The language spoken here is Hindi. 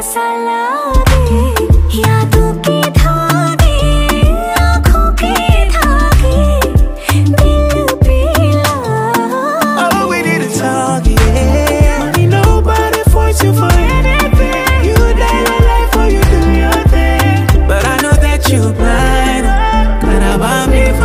सा लगे